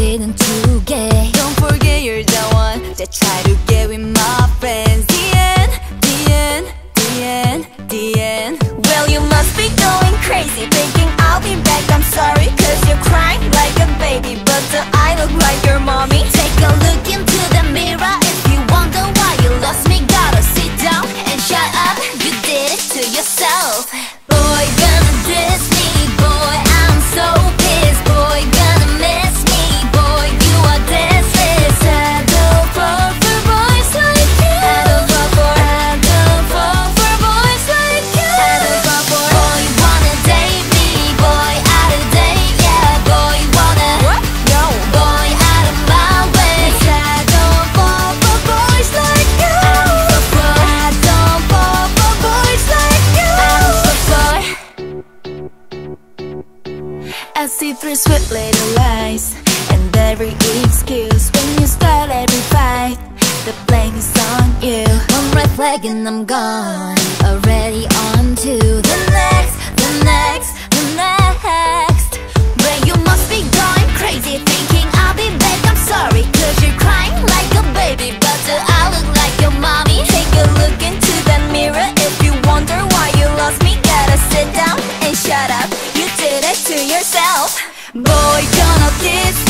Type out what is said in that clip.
다시는 두개. I see through sweet little lies And every excuse when you start every fight. The blame is on you. One red flag and I'm gone. Already on to the ボーイとのディス